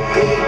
right?